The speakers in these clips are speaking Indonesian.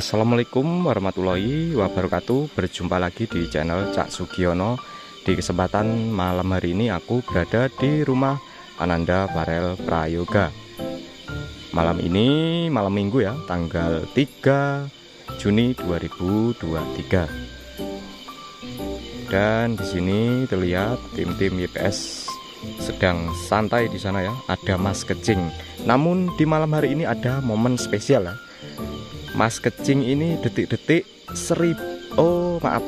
Assalamualaikum warahmatullahi wabarakatuh. Berjumpa lagi di channel Cak Sugiono. Di kesempatan malam hari ini aku berada di rumah Ananda Farel Prayoga. Malam ini malam minggu ya Tanggal 3 Juni 2023 Dan di sini terlihat tim-tim YPS sedang santai di sana ya. Ada Mas Kecing. Namun di malam hari ini ada momen spesial ya Mas Kecing ini detik-detik seribu oh maaf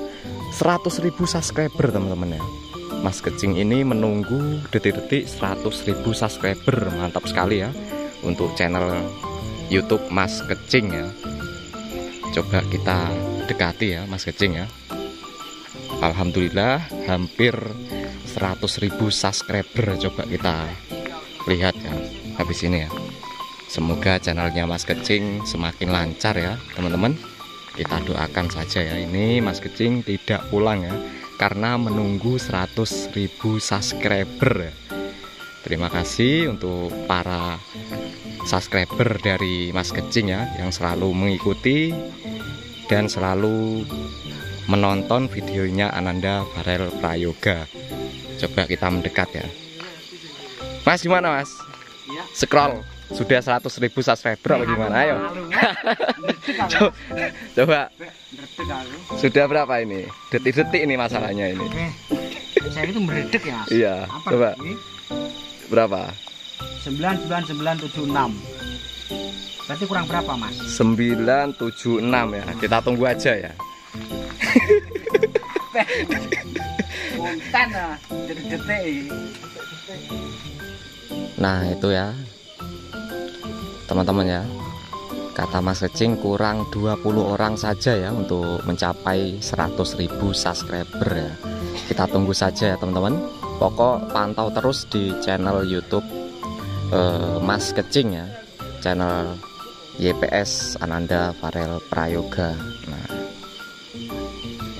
100 ribu subscriber teman-teman ya. Mas Kecing ini menunggu detik-detik 100 ribu subscriber mantap sekali ya untuk channel YouTube Mas Kecing ya. Coba kita dekati ya Mas Kecing ya. Alhamdulillah hampir 100.000 subscriber coba kita lihat ya habis ini ya semoga channelnya Mas Kecing semakin lancar ya teman-teman kita doakan saja ya ini Mas Kecing tidak pulang ya karena menunggu 100.000 subscriber ya. terima kasih untuk para subscriber dari Mas Kecing ya yang selalu mengikuti dan selalu menonton videonya Ananda Farel Prayoga coba kita mendekat ya Mas gimana mas? Ya. Scroll sudah 100 ribu subscriber apa gimana? Ayo. Coba, sudah berapa ini? Detik-detik ini masalahnya ini. Eh, saya itu meredek ya iya coba. berapa? 99976 Berarti kurang berapa mas? 976 ya. Kita tunggu aja ya. Detik-detik. Nah itu ya Teman-teman ya. Kata Mas Kecing kurang 20 orang saja ya Untuk mencapai 100.000 subscriber ya. Kita tunggu saja ya teman-teman. Pokok pantau terus di channel Youtube eh, Mas Kecing ya. Channel YPS Ananda Farel Prayoga. Nah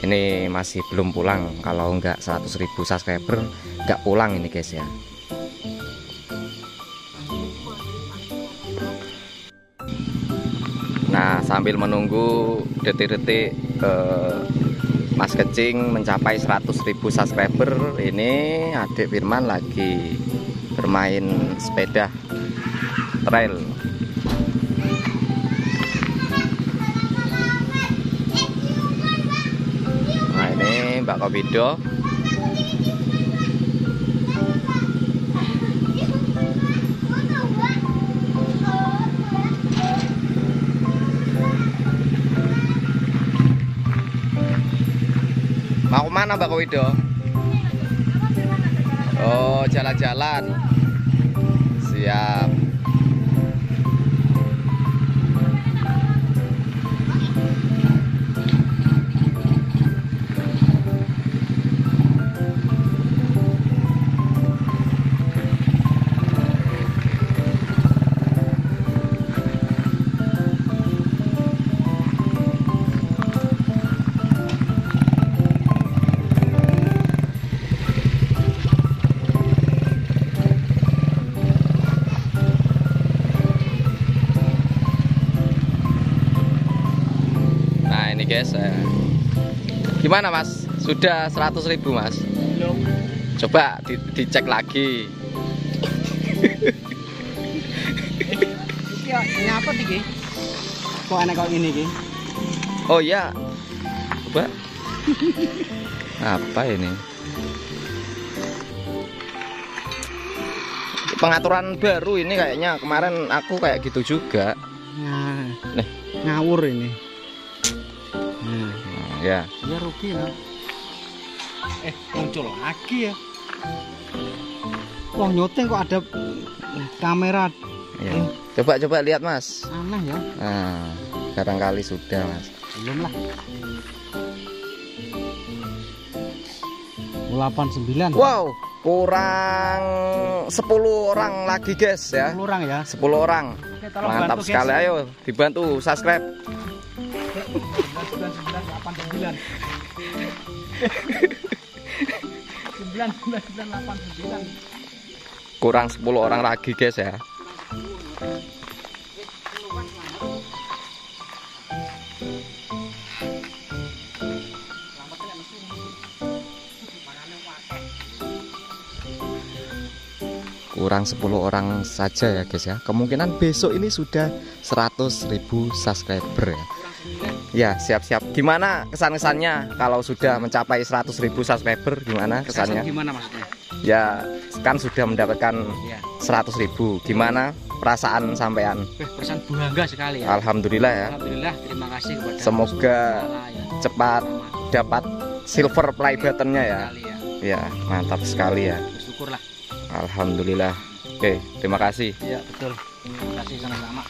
ini masih belum pulang. Kalau nggak 100.000 subscriber nggak pulang ini guys ya sambil menunggu detik-detik eh, Mas Kecing mencapai 100.000 subscriber, ini Adik Firman lagi bermain sepeda trail. Nah, ini Mbak Kopido ke mana Mbak Kowido? Oh, jalan-jalan. Siap. Nah, ini guys. eh. Gimana, Mas? Sudah 100.000 ribu, Mas? Belum Coba di- dicek lagi. Ini apa nih Ki? Kok aneh kok ini Ki? Oh iya. Coba. Apa ini? Pengaturan baru ini kayaknya kemarin aku kayak gitu juga. Nah, Nih. ngawur ini ya. ya rugi ya Eh, muncul lagi ya Wah nyoteng kok ada kamera ya. Coba coba lihat, Mas. aneh ya Nah, barangkali sudah, Mas. Belum lah 89 Wow, kurang 10 orang lagi, guys ya. 10 orang ya 10 orang. Oke, Mantap sekali. guys. Ayo, dibantu subscribe sembilan. Sembilan sembilan delapan sembilan. Kurang sepuluh orang lagi guys ya. Kurang 10 orang saja ya guys ya. Kemungkinan besok ini sudah 100.000 subscriber ya ya siap-siap gimana kesan-kesannya kalau sudah mencapai 100.000 subscriber gimana kesannya Gimana maksudnya? ya kan sudah mendapatkan Ya. 100.000 gimana perasaan sampean Eh, perasaan bangga sekali ya. Alhamdulillah ya Alhamdulillah, terima kasih kepada Semoga ya. cepat dapat silver play buttonnya ya ya. ya mantap sekali ya Bersyukurlah. Alhamdulillah oke terima kasih Ya, betul. Terima kasih sama-sama.